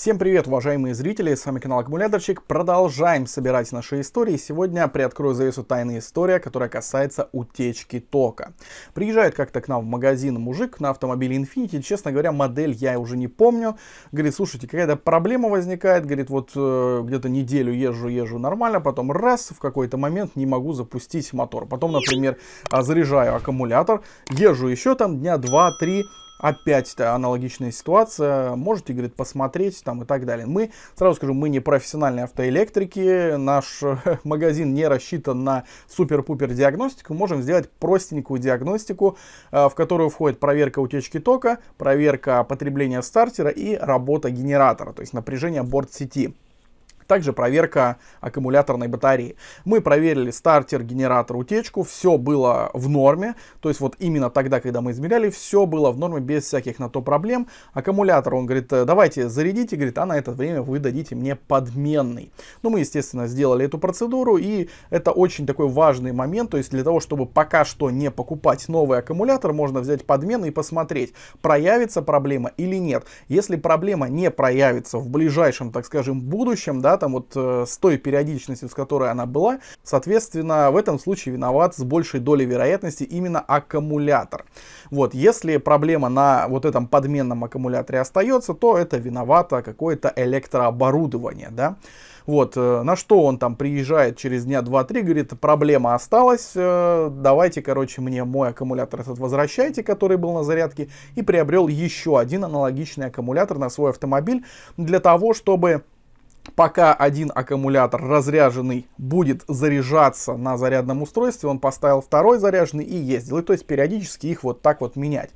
Всем привет, уважаемые зрители, с вами канал Аккумуляторчик. Продолжаем собирать наши истории. Сегодня приоткрою завесу тайная история, которая касается утечки тока. Приезжает как-то к нам в магазин мужик на автомобиле Infiniti. Честно говоря, модель я уже не помню. Говорит, слушайте, какая-то проблема возникает. Говорит, вот э, где-то неделю езжу, езжу нормально, потом раз, в какой-то момент не могу запустить мотор. Потом, например, а, заряжаю аккумулятор, езжу еще там дня 2-3, опять аналогичная ситуация, можете, говорит, посмотреть там и так далее. Мы, сразу скажу, мы не профессиональные автоэлектрики, наш магазин не рассчитан на супер-пупер диагностику, можем сделать простенькую диагностику, э, в которую входит проверка утечки тока, проверка потребления стартера и работа генератора, то есть напряжение борт сети. Также проверка аккумуляторной батареи. Мы проверили стартер, генератор, утечку, все было в норме. То есть вот именно тогда, когда мы измеряли, все было в норме без всяких на то проблем. Аккумулятор, он говорит, давайте зарядите, говорит, а на это время вы дадите мне подменный. Ну, мы, естественно, сделали эту процедуру, и это очень такой важный момент. То есть для того, чтобы пока что не покупать новый аккумулятор, можно взять подменный и посмотреть, проявится проблема или нет. Если проблема не проявится в ближайшем, так скажем, будущем, да, там вот э, с той периодичностью, с которой она была, соответственно, в этом случае виноват с большей долей вероятности именно аккумулятор. Вот, если проблема на вот этом подменном аккумуляторе остается, то это виновато какое-то электрооборудование, да. Вот, э, на что он там приезжает через дня 2-3, говорит, проблема осталась, э, давайте, короче, мне мой аккумулятор этот возвращайте, который был на зарядке, и приобрел еще один аналогичный аккумулятор на свой автомобиль для того, чтобы пока один аккумулятор разряженный будет заряжаться на зарядном устройстве, он поставил второй заряженный и ездил. И то есть периодически их вот так вот менять.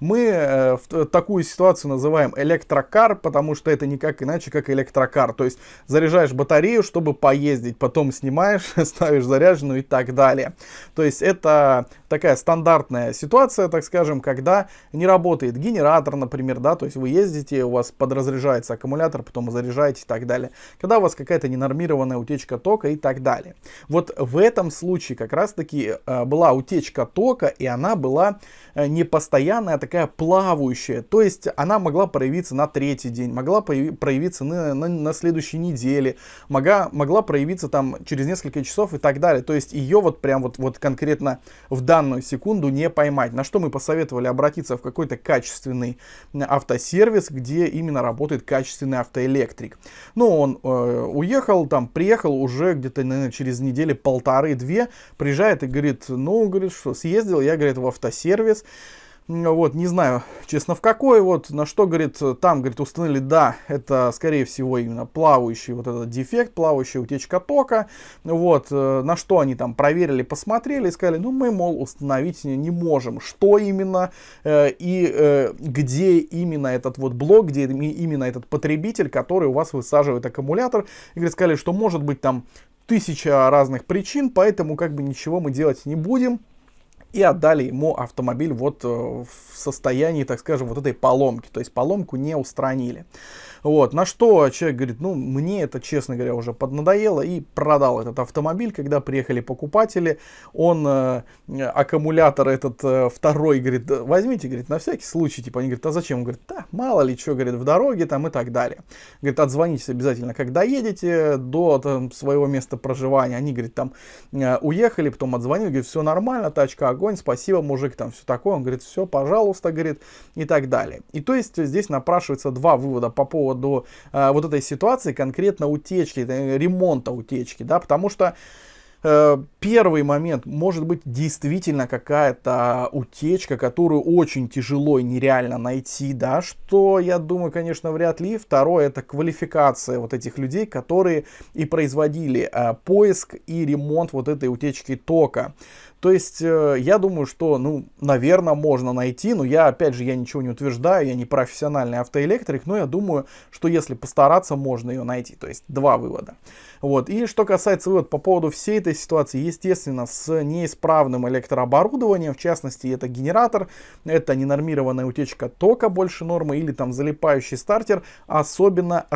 Мы э, в такую ситуацию называем электрокар, потому что это никак иначе, как электрокар. То есть заряжаешь батарею, чтобы поездить, потом снимаешь, ставишь заряженную и так далее. То есть это такая стандартная ситуация, так скажем, когда не работает генератор, например, да, то есть вы ездите, у вас подразряжается аккумулятор, потом заряжаете и так далее. Когда у вас какая-то ненормированная утечка тока и так далее. Вот в этом случае как раз-таки э, была утечка тока, и она была э, не постоянная, а такая плавающая. То есть она могла проявиться на третий день, могла проявиться на, на, на следующей неделе, могла, могла проявиться там через несколько часов и так далее. То есть ее вот прям вот, вот конкретно в данном данную секунду не поймать. На что мы посоветовали обратиться в какой-то качественный автосервис, где именно работает качественный автоэлектрик. Ну, он э, уехал, там, приехал уже где-то, наверное, через недели полторы-две, приезжает и говорит, ну, говорит, что съездил я, говорит, в автосервис, вот, не знаю, честно, в какой, вот, на что, говорит, там, говорит, установили, да, это, скорее всего, именно плавающий вот этот дефект, плавающая утечка тока, вот, э, на что они там проверили, посмотрели и сказали, ну, мы, мол, установить не можем, что именно э, и э, где именно этот вот блок, где именно этот потребитель, который у вас высаживает аккумулятор, и, говорит, сказали, что может быть там тысяча разных причин, поэтому как бы ничего мы делать не будем, и отдали ему автомобиль вот э, в состоянии, так скажем, вот этой поломки. То есть поломку не устранили. Вот, на что человек говорит, ну, мне это, честно говоря, уже поднадоело, и продал этот автомобиль, когда приехали покупатели, он э, аккумулятор этот э, второй, говорит, возьмите, говорит, на всякий случай, типа, они говорят, а зачем? Он говорит, да, мало ли что, говорит, в дороге там и так далее. Говорит, отзвонитесь обязательно, когда едете до там, своего места проживания. Они, говорит, там э, уехали, потом отзвонили, говорит, все нормально, тачка огонь, спасибо, мужик, там все такое. Он говорит, все, пожалуйста, говорит, и так далее. И то есть здесь напрашивается два вывода по поводу э, вот этой ситуации, конкретно утечки, ремонта утечки, да, потому что э, первый момент может быть действительно какая-то утечка, которую очень тяжело и нереально найти, да, что я думаю, конечно, вряд ли. Второе это квалификация вот этих людей, которые и производили э, поиск и ремонт вот этой утечки тока. То есть, э, я думаю, что, ну, наверное, можно найти, но я, опять же, я ничего не утверждаю, я не профессиональный автоэлектрик, но я думаю, что если постараться, можно ее найти. То есть, два вывода. Вот. И что касается вывод по поводу всей этой ситуации, естественно, с неисправным электрооборудованием, в частности, это генератор, это ненормированная утечка тока больше нормы или там залипающий стартер, особенно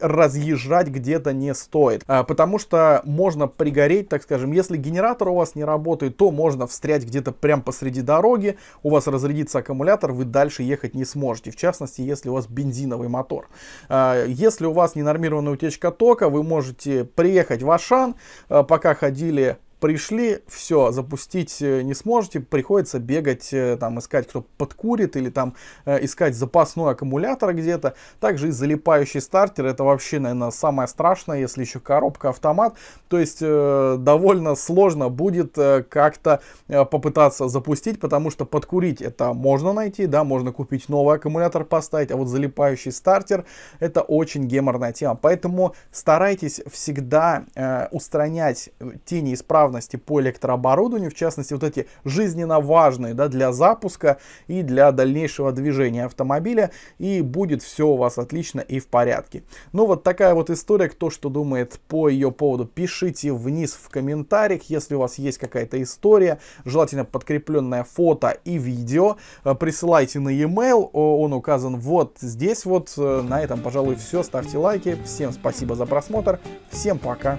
разъезжать где-то не стоит. А, потому что можно пригореть, так скажем, если генератор у вас не работает, то можно встрять где-то прямо посреди дороги, у вас разрядится аккумулятор, вы дальше ехать не сможете. В частности, если у вас бензиновый мотор. А, если у вас ненормированная утечка тока, вы можете приехать в Ашан, а, пока ходили пришли, все, запустить э, не сможете, приходится бегать, э, там, искать, кто подкурит, или там э, искать запасной аккумулятор где-то. Также и залипающий стартер, это вообще, наверное, самое страшное, если еще коробка автомат, то есть довольно сложно будет как-то попытаться запустить, потому что подкурить это можно найти, да, можно купить новый аккумулятор поставить, а вот залипающий стартер это очень геморная тема, поэтому старайтесь всегда устранять те неисправности, неисправности по электрооборудованию, в частности вот эти жизненно важные да, для запуска и для дальнейшего движения автомобиля, и будет все у вас отлично и в порядке. Ну вот такая вот история, кто что думает по ее поводу, пишите вниз в комментариях, если у вас есть какая-то история, желательно подкрепленное фото и видео, э, присылайте на e-mail, он указан вот здесь вот, э, на этом, пожалуй, все, ставьте лайки, всем спасибо за просмотр, всем пока.